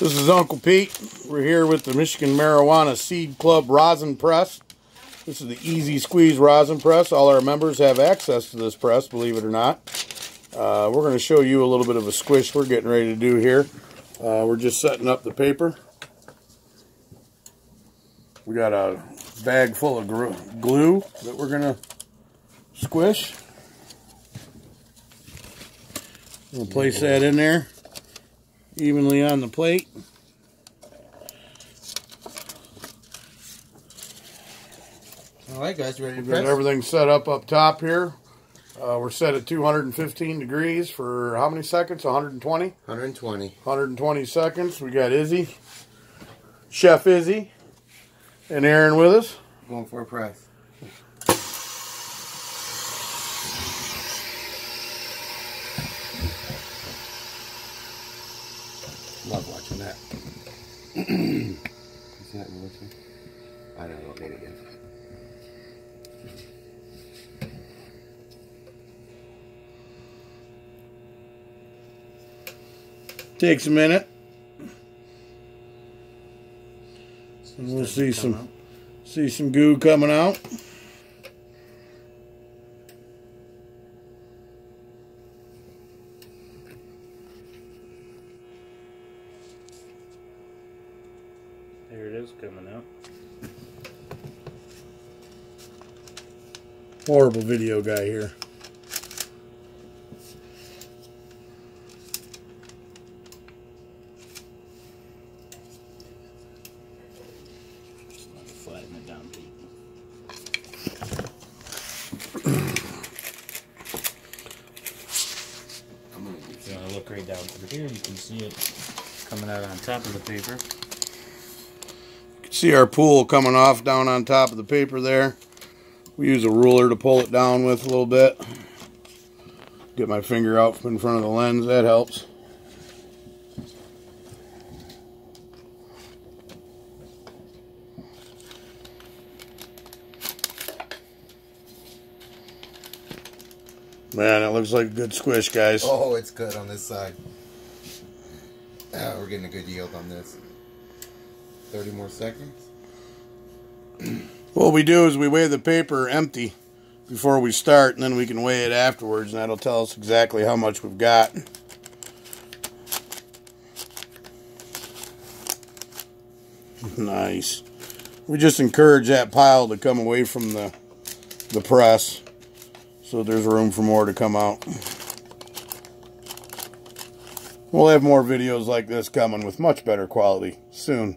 This is Uncle Pete. We're here with the Michigan Marijuana Seed Club Rosin Press. This is the Easy Squeeze Rosin Press. All our members have access to this press, believe it or not. Uh, we're going to show you a little bit of a squish we're getting ready to do here. Uh, we're just setting up the paper. We got a bag full of glue that we're going to squish. We'll place that in there evenly on the plate. All right, guys, ready to We've got everything set up up top here. Uh, we're set at 215 degrees for how many seconds? 120? 120. 120 seconds. We got Izzy, Chef Izzy, and Aaron with us. Going for a press. Love watching that. that motion? I don't know, maybe again. Takes a minute. And we'll see some out. see some goo coming out. There it is coming out. Horrible video guy here. Flatten it down, Pete. If you want to look right down through here, you can see it coming out on top of the paper see our pool coming off down on top of the paper there. We use a ruler to pull it down with a little bit. Get my finger out in front of the lens, that helps. Man, it looks like a good squish, guys. Oh, it's good on this side. Oh, we're getting a good yield on this. 30 more seconds. what we do is we weigh the paper empty before we start, and then we can weigh it afterwards, and that'll tell us exactly how much we've got. Nice. We just encourage that pile to come away from the, the press so there's room for more to come out. We'll have more videos like this coming with much better quality soon.